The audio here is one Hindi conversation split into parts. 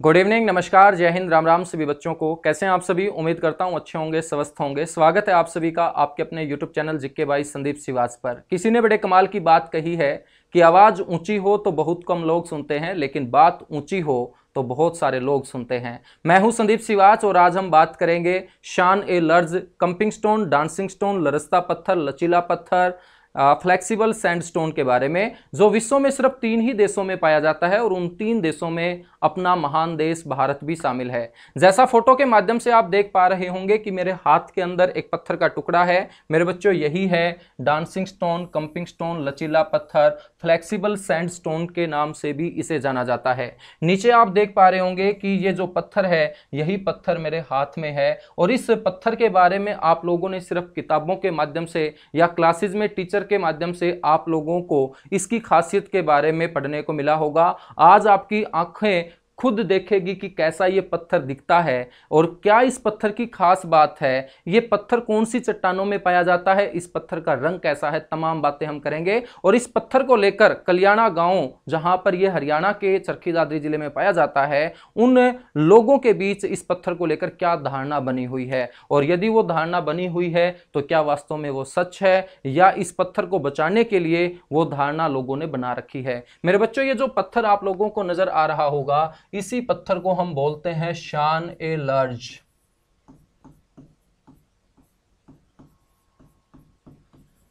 गुड इवनिंग नमस्कार, जय हिंद, राम राम सभी बच्चों को। कैसे हैं आप सभी? उम्मीद करता हूँ अच्छे होंगे, स्वस्थ होंगे। स्वागत है आप सभी का आपके अपने यूट्यूब चैनल जिक्के बाई संदीप सिवास पर। किसी ने बड़े कमाल की बात कही है कि आवाज़ ऊँची हो तो बहुत कम लोग सुनते हैं, लेकिन बात ऊँची हो तो बहुत सारे लोग सुनते हैं। मैं हूँ संदीप सिवाच और आज हम बात करेंगे शान ए लर्ज, कंपिंग स्टोन, डांसिंग स्टोन, लरस्ता पत्थर, लचीला पत्थर फ्लेक्सिबल सैंडस्टोन के बारे में, जो विश्व में सिर्फ़ तीन ही देशों में पाया जाता है और उन तीन देशों में अपना महान देश भारत भी शामिल है। जैसा फ़ोटो के माध्यम से आप देख पा रहे होंगे कि मेरे हाथ के अंदर एक पत्थर का टुकड़ा है। मेरे बच्चों, यही है डांसिंग स्टोन कंपिंग स्टोन लचीला पत्थर फ्लेक्सिबल सैंड के नाम से भी इसे जाना जाता है। नीचे आप देख पा रहे होंगे कि ये जो पत्थर है, यही पत्थर मेरे हाथ में है। और इस पत्थर के बारे में आप लोगों ने सिर्फ़ किताबों के माध्यम से या क्लासेज में टीचर के माध्यम से आप लोगों को इसकी खासियत के बारे में पढ़ने को मिला होगा। आज आपकी आँखें खुद देखेगी कि कैसा ये पत्थर दिखता है और क्या इस पत्थर की खास बात है। ये पत्थर कौन सी चट्टानों में पाया जाता है? इस पत्थर का रंग कैसा है? तमाम बातें हम करेंगे। और इस पत्थर को लेकर कल्याणा गाँव, जहाँ पर ये हरियाणा के चरखी दादरी ज़िले में पाया जाता है, उन लोगों के बीच इस पत्थर को लेकर क्या धारणा बनी हुई है? और यदि वो धारणा बनी हुई है तो क्या वास्तव में वो सच है? या इस पत्थर को बचाने के लिए वो धारणा लोगों ने बना रखी है? मेरे बच्चों, ये जो पत्थर आप लोगों को नज़र आ रहा होगा इसी पत्थर को हम बोलते हैं शान ए लर्ज।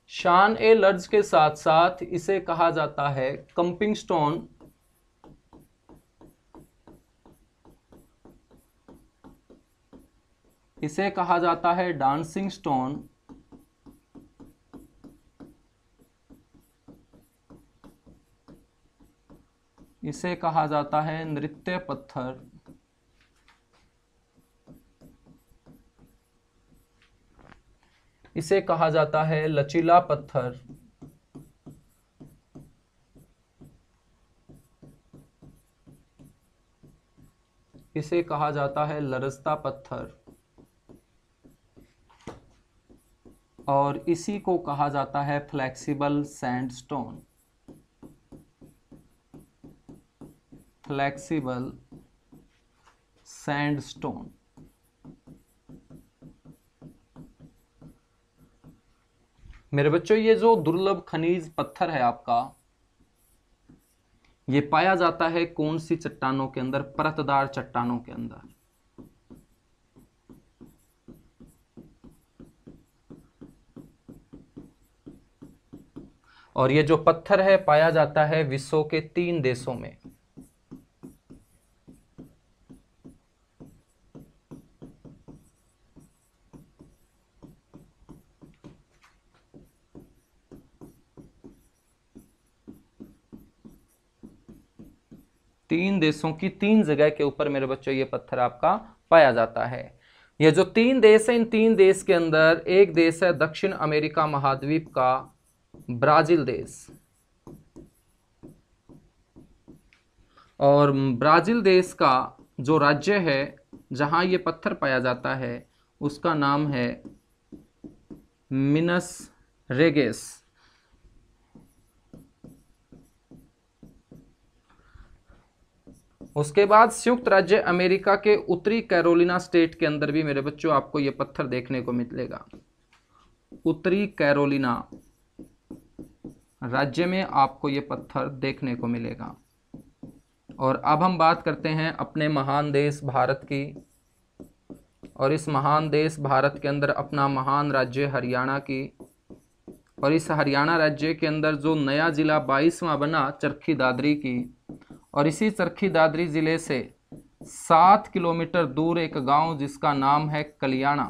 शान ए लर्ज के साथ साथ इसे कहा जाता है कंपिंग स्टोन। इसे कहा जाता है डांसिंग स्टोन। इसे कहा जाता है नृत्य पत्थर। इसे कहा जाता है लचीला पत्थर। इसे कहा जाता है लरस्ता पत्थर। और इसी को कहा जाता है फ्लेक्सिबल सैंडस्टोन। Flexible sandstone. मेरे बच्चों, ये जो दुर्लभ खनिज पत्थर है आपका, ये पाया जाता है कौन सी चट्टानों के अंदर? परतदार चट्टानों के अंदर। और ये जो पत्थर है, पाया जाता है विश्व के तीन देशों में। तीन देशों की तीन जगह के ऊपर, मेरे बच्चों, ये पत्थर आपका पाया जाता है। ये जो तीन देश है, इन तीन देश के अंदर, एक देश है दक्षिण अमेरिका महाद्वीप का ब्राज़ील देश। और ब्राज़ील देश का जो राज्य है, जहाँ ये पत्थर पाया जाता है, उसका नाम है मिनस रेगेस। उसके बाद संयुक्त राज्य अमेरिका के उत्तरी कैरोलिना स्टेट के अंदर भी मेरे बच्चों आपको ये पत्थर देखने को मिलेगा। उत्तरी कैरोलिना राज्य में आपको ये पत्थर देखने को मिलेगा। और अब हम बात करते हैं अपने महान देश भारत की। और इस महान देश भारत के अंदर अपना महान राज्य हरियाणा की। और इस हरियाणा राज्य के अंदर जो नया जिला बाईसवां बना, चरखी दादरी की और इसी चरखी दादरी ज़िले से सात किलोमीटर दूर एक गाँव जिसका नाम है कल्याणा।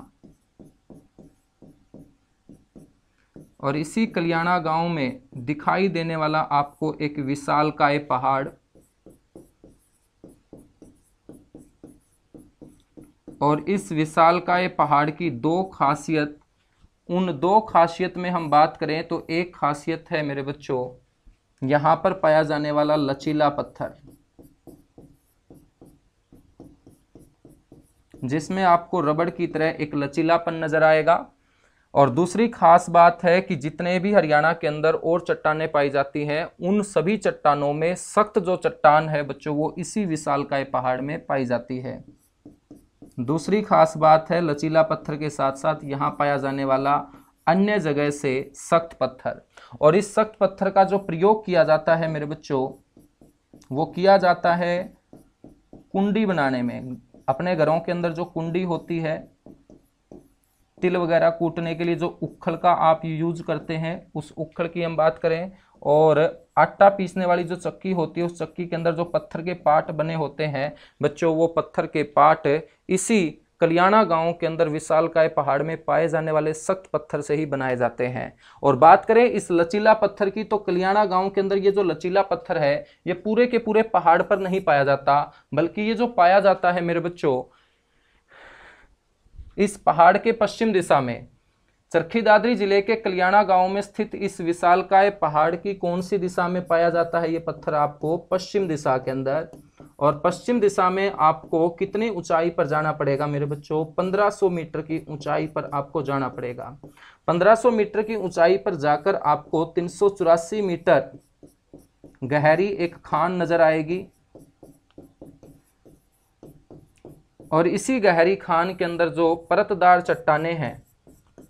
और इसी कल्याणा गाँव में दिखाई देने वाला आपको एक विशाल काय पहाड़। और इस विशाल काय पहाड़ की दो खासियत, उन दो खासियत में हम बात करें तो एक खासियत है मेरे बच्चों यहाँ पर पाया जाने वाला लचीला पत्थर, जिसमें आपको रबड़ की तरह एक लचीलापन नज़र आएगा। और दूसरी खास बात है कि जितने भी हरियाणा के अंदर और चट्टानें पाई जाती हैं, उन सभी चट्टानों में सख्त जो चट्टान है बच्चों, वो इसी विशालकाय पहाड़ में पाई जाती है। दूसरी खास बात है लचीला पत्थर के साथ साथ यहाँ पाया जाने वाला अन्य जगह से सख्त पत्थर और इस सख्त पत्थर का जो प्रयोग किया जाता है मेरे बच्चों, वो किया जाता है कुंडी बनाने में। अपने घरों के अंदर जो कुंडी होती है, तिल वगैरह कूटने के लिए जो उखल का आप यूज़ करते हैं, उस उखल की हम बात करें, और आटा पीसने वाली जो चक्की होती है, उस चक्की के अंदर जो पत्थर के पार्ट बने होते हैं, बच्चों, वो पत्थर के पार्ट इसी कलियाणा गाँव के अंदर विशालकाय पहाड़ में पाए जाने वाले सख्त पत्थर से ही बनाए जाते हैं। और बात करें इस लचीला पत्थर की तो कलियाणा गाँव के अंदर ये जो लचीला पत्थर है, ये पूरे के पूरे पहाड़ पर नहीं पाया जाता, बल्कि ये जो पाया जाता है मेरे बच्चों, इस पहाड़ के पश्चिम दिशा में, चरखी दादरी ज़िले के कल्याणा गाँव में स्थित इस विशालकाय पहाड़ की कौन सी दिशा में पाया जाता है ये पत्थर आपको पश्चिम दिशा के अंदर और पश्चिम दिशा में आपको कितनी ऊंचाई पर जाना पड़ेगा मेरे बच्चों? 1500 मीटर की ऊंचाई पर आपको जाना पड़ेगा। 1500 मीटर की ऊंचाई पर जाकर आपको तीन सौ चौरासी मीटर गहरी एक खान नज़र आएगी। और इसी गहरी खान के अंदर जो परतदार चट्टाने हैं,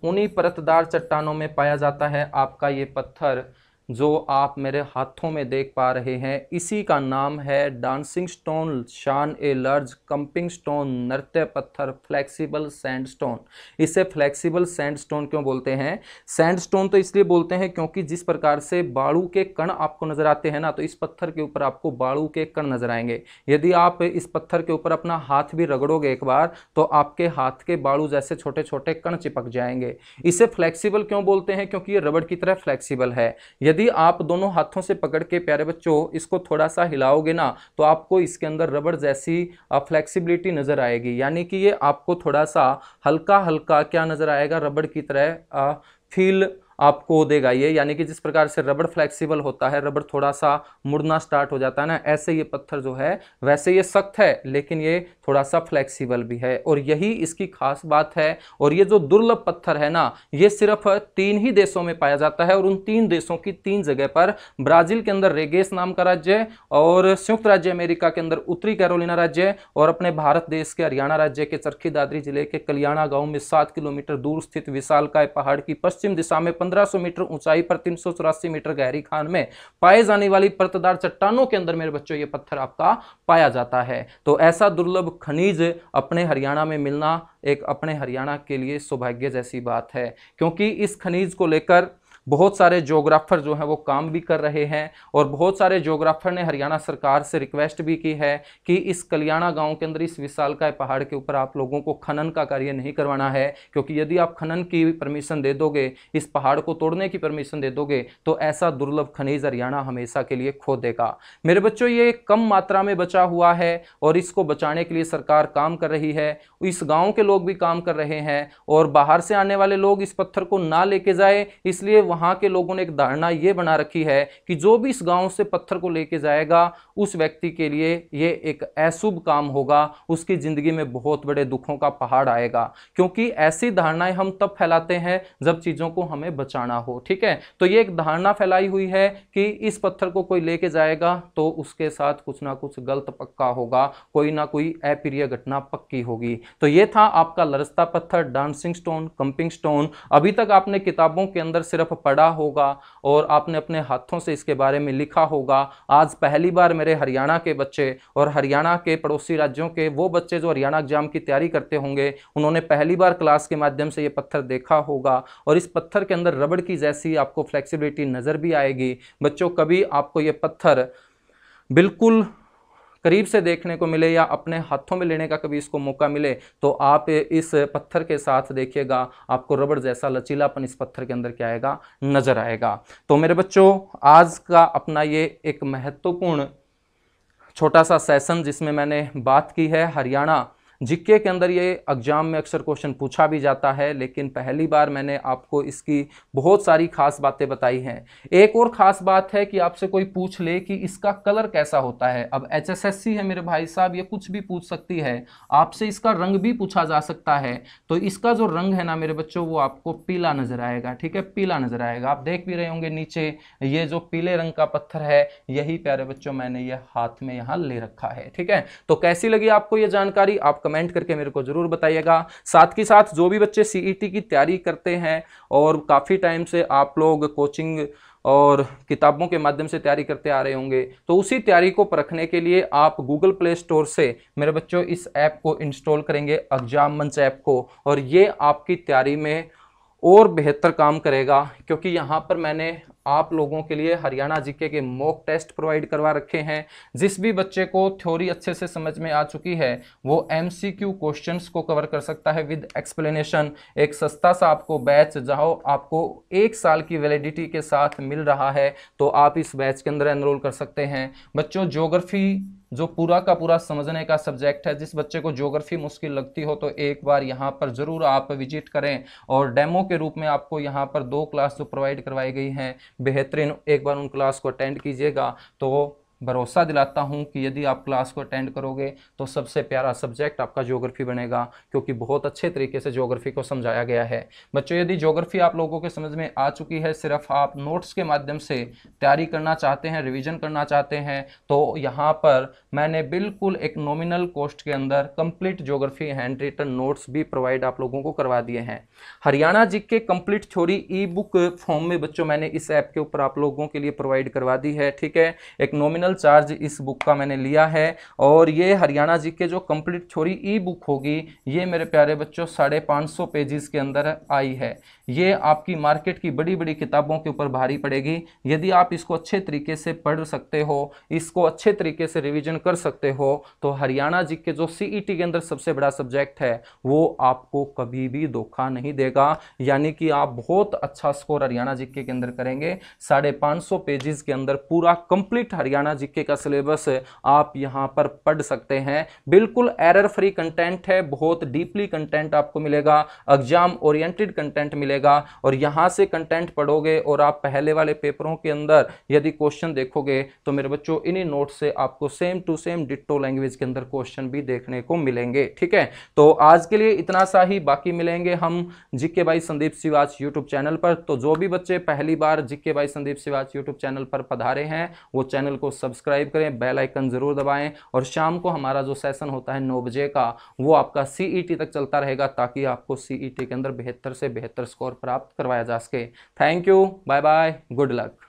उन्हीं परतदार चट्टानों में पाया जाता है आपका ये पत्थर। जो आप मेरे हाथों में देख पा रहे हैं। इसी का नाम है डांसिंग स्टोन, शान ए लर्ज कंपिंग स्टोन, नृत्य पत्थर, फ्लेक्सिबल सैंडस्टोन। इसे फ्लेक्सिबल सैंडस्टोन क्यों बोलते हैं? सैंडस्टोन तो इसलिए बोलते हैं क्योंकि जिस प्रकार से बाड़ू के कण आपको नज़र आते हैं ना तो इस पत्थर के ऊपर आपको बाड़ू के कण नज़र आएँगे। यदि आप इस पत्थर के ऊपर अपना हाथ भी रगड़ोगे एक बार तो आपके हाथ के बाड़ू जैसे छोटे छोटे कण चिपक जाएँगे। इसे फ्लेक्सिबल क्यों बोलते हैं? क्योंकि ये रबड़ की तरह फ्लेक्सिबल है। यदि यदि आप दोनों हाथों से पकड़ के, प्यारे बच्चों, इसको थोड़ा सा हिलाओगे ना तो आपको इसके अंदर रबड़ जैसी फ्लेक्सिबिलिटी नज़र आएगी। यानी कि ये आपको थोड़ा सा हल्का हल्का क्या नज़र आएगा? रबड़ की तरह फील आपको देगा। ये यानी कि जिस प्रकार से रबड़ फ्लेक्सिबल होता है, रबड़ थोड़ा सा मुड़ना स्टार्ट हो जाता है ना, ऐसे ये पत्थर जो है, वैसे ये सख्त है, लेकिन ये थोड़ा सा फ्लेक्सिबल भी है। और यही इसकी खास बात है, और ये जो दुर्लभ पत्थर है ना, ये सिर्फ़ तीन ही देशों में पाया जाता है, और उन तीन देशों की तीन जगह पर ब्राज़ील के अंदर रेगेस नाम का राज्य, और संयुक्त राज्य अमेरिका के अंदर उत्तरी कैरोलिना राज्य, और अपने भारत देश के हरियाणा राज्य के चरखी दादरी ज़िले के कलियाणा गाँव में सात किलोमीटर दूर स्थित विशालकाय पहाड़ की पश्चिम दिशा में 1500 मीटर ऊंचाई पर, तीन सौ चौरासी मीटर गहरी खान में पाए जाने वाली परतदार चट्टानों के अंदर मेरे बच्चों, ये पत्थर आपका पाया जाता है। तो ऐसा दुर्लभ खनिज अपने हरियाणा में मिलना एक अपने हरियाणा के लिए सौभाग्य जैसी बात है, क्योंकि इस खनिज को लेकर बहुत सारे जोग्राफर जो हैं वो काम भी कर रहे हैं और बहुत सारे जोग्राफर ने हरियाणा सरकार से रिक्वेस्ट भी की है कि इस कल्याणा गाँव के अंदर इस विशालकाय पहाड़ के ऊपर आप लोगों को खनन का कार्य नहीं करवाना है, क्योंकि यदि आप खनन की परमिशन दे दोगे, इस पहाड़ को तोड़ने की परमिशन दे दोगे तो ऐसा दुर्लभ खनिज हरियाणा हमेशा के लिए खो देगा। मेरे बच्चों, ये कम मात्रा में बचा हुआ है और इसको बचाने के लिए सरकार काम कर रही है। इस गाँव के लोग भी काम कर रहे हैं और बाहर से आने वाले लोग इस पत्थर को ना लेके जाए, इसलिए वहाँ के लोगों ने एक धारणा ये बना रखी है कि जो भी इस गाँव से पत्थर को लेके जाएगा, उस व्यक्ति के लिए ये एक अशुभ काम होगा, उसकी ज़िंदगी में बहुत बड़े दुखों का पहाड़ आएगा। क्योंकि ऐसी धारणाएँ हम तब फैलाते हैं जब चीज़ों को हमें बचाना हो, ठीक है? तो ये एक धारणा फैलाई हुई है कि इस पत्थर को कोई लेके जाएगा तो उसके साथ कुछ ना कुछ गलत पक्का होगा, कोई ना कोई अप्रिय घटना पक्की होगी। तो ये था आपका लरस्ता पत्थर, डांसिंग स्टोन, कंपिंग स्टोन। अभी तक आपने किताबों के अंदर सिर्फ़ पढ़ा होगा और आपने अपने हाथों से इसके बारे में लिखा होगा। आज पहली बार मेरे हरियाणा के बच्चे और हरियाणा के पड़ोसी राज्यों के वो बच्चे जो हरियाणा एग्ज़ाम की तैयारी करते होंगे, उन्होंने पहली बार क्लास के माध्यम से ये पत्थर देखा होगा और इस पत्थर के अंदर रबड़ की जैसी आपको फ्लेक्सिबिलिटी नज़र भी आएगी। बच्चों, कभी आपको ये पत्थर बिल्कुल करीब से देखने को मिले या अपने हाथों में लेने का कभी इसको मौका मिले तो आप इस पत्थर के साथ देखिएगा, आपको रबड़ जैसा लचीलापन इस पत्थर के अंदर क्या आएगा? नज़र आएगा। तो मेरे बच्चों, आज का अपना ये एक महत्वपूर्ण छोटा सा सेशन जिसमें मैंने बात की है हरियाणा जिक्के के अंदर ये एग्ज़ाम में अक्सर क्वेश्चन पूछा भी जाता है, लेकिन पहली बार मैंने आपको इसकी बहुत सारी खास बातें बताई हैं। एक और ख़ास बात है कि आपसे कोई पूछ ले कि इसका कलर कैसा होता है। अब एच है मेरे भाई साहब, ये कुछ भी पूछ सकती है। आपसे इसका रंग भी पूछा जा सकता है। तो इसका जो रंग है ना मेरे बच्चों, वो आपको पीला नज़र आएगा, ठीक है? पीला नज़र आएगा। आप देख भी रहे होंगे नीचे, ये जो पीले रंग का पत्थर है, यही प्यारे बच्चों मैंने ये हाथ में यहाँ ले रखा है, ठीक है? तो कैसी लगी आपको ये जानकारी? आप कमेंट करके मेरे को ज़रूर बताइएगा। साथ के साथ जो भी बच्चे सीईटी की तैयारी करते हैं और काफ़ी टाइम से आप लोग कोचिंग और किताबों के माध्यम से तैयारी करते आ रहे होंगे तो उसी तैयारी को परखने के लिए आप गूगल प्ले स्टोर से मेरे बच्चों इस ऐप को इंस्टॉल करेंगे एग्ज़ाम मंच ऐप को। और ये आपकी तैयारी में और बेहतर काम करेगा, क्योंकि यहाँ पर मैंने आप लोगों के लिए हरियाणा जीके के मॉक टेस्ट प्रोवाइड करवा रखे हैं। जिस भी बच्चे को थ्योरी अच्छे से समझ में आ चुकी है, वो एम सी क्यू क्वेश्चन को कवर कर सकता है विद एक्सप्लेनेशन एक सस्ता सा आपको बैच जहाँ आपको एक साल की वैलिडिटी के साथ मिल रहा है तो आप इस बैच के अंदर एनरोल कर सकते हैं। बच्चों जोग्राफी जो पूरा का पूरा समझने का सब्जेक्ट है, जिस बच्चे को ज्योग्राफी मुश्किल लगती हो तो एक बार यहाँ पर ज़रूर आप विज़िट करें और डेमो के रूप में आपको यहाँ पर दो क्लास जो प्रोवाइड करवाई गई हैं, बेहतरीन एक बार उन क्लास को अटेंड कीजिएगा तो भरोसा दिलाता हूँ कि यदि आप क्लास को अटेंड करोगे तो सबसे प्यारा सब्जेक्ट आपका ज्योग्राफी बनेगा, क्योंकि बहुत अच्छे तरीके से ज्योग्राफी को समझाया गया है। बच्चों, यदि ज्योग्राफी आप लोगों के समझ में आ चुकी है, सिर्फ़ आप नोट्स के माध्यम से तैयारी करना चाहते हैं रिविजन करना चाहते हैं तो यहाँ पर मैंने बिल्कुल एक नॉमिनल कॉस्ट के अंदर complete geography hand written notes भी प्रोवाइड आप लोगों को करवा दिए हैं। Haryana G K complete theory e book form में बच्चों, मैंने इस ऐप के ऊपर आप लोगों के लिए प्रोवाइड करवा दी है, ठीक है? एक नॉमिनल नॉमिनल चार्ज इस बुक का मैंने लिया है। और ये हरियाणा जी के जो कंप्लीट थ्योरी ई बुक होगी, ये मेरे प्यारे बच्चों साढ़े पाँच सौ पेजेस के अंदर आई है। ये आपकी मार्केट की बड़ी बड़ी किताबों के ऊपर भारी पड़ेगी। यदि आप इसको अच्छे तरीके से पढ़ सकते हो, इसको अच्छे तरीके से रिविजन कर सकते हो तो हरियाणा जी के जो सी के अंदर सबसे बड़ा सब्जेक्ट है, वो आपको कभी भी धोखा नहीं देगा। यानी कि आप बहुत अच्छा स्कोर हरियाणा जी के अंदर करेंगे। साढ़े पाँच सौ पेजेस के अंदर पूरा कंप्लीट हरियाणा जीके का सिलेबस आप यहाँ पर पढ़ सकते हैं। बिल्कुल एरर फ्री कंटेंट है, बहुत डीपली कंटेंट आपको मिलेगा एग्ज़ाम ओरिएंटेड कंटेंट मिलेगा, और यहाँ से कंटेंट पढ़ोगे और आप पहले वाले पेपरों के अंदर यदि क्वेश्चन देखोगे तो मेरे बच्चों इन्हीं नोट से आपको same to same ditto language के अंदर क्वेश्चन भी देखने को मिलेंगे, ठीक है? तो आज के लिए इतना सा ही, बाकी मिलेंगे हम जिक्के भाई संदीप सिवाच यूट्यूब चैनल पर। तो जो भी बच्चे पहली बार जिक्के भाई संदीप सिवाच यूट्यूब चैनल पर पधारे हैं, वो चैनल को सब्सक्राइब करें, बेल आइकन ज़रूर दबाएँ और शाम को हमारा जो सेशन होता है नौ बजे का, वो आपका सी e तक चलता रहेगा ताकि आपको सी e के अंदर बेहतर से बेहतर स्कोर प्राप्त करवाया जा सके। Thank you bye bye good luck